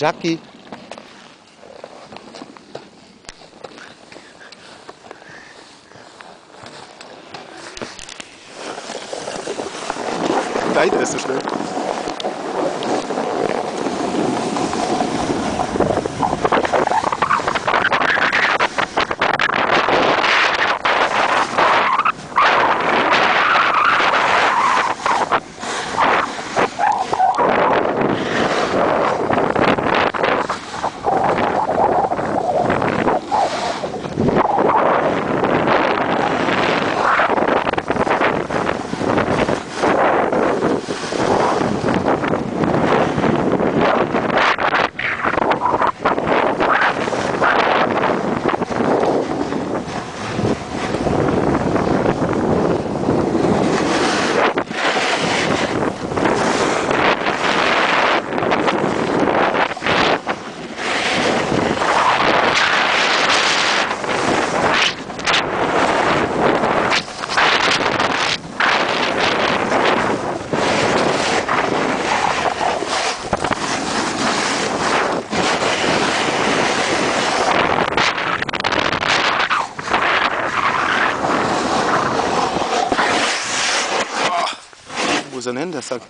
Jackie. Leider ist so schnell. wo ist er denn der Sack?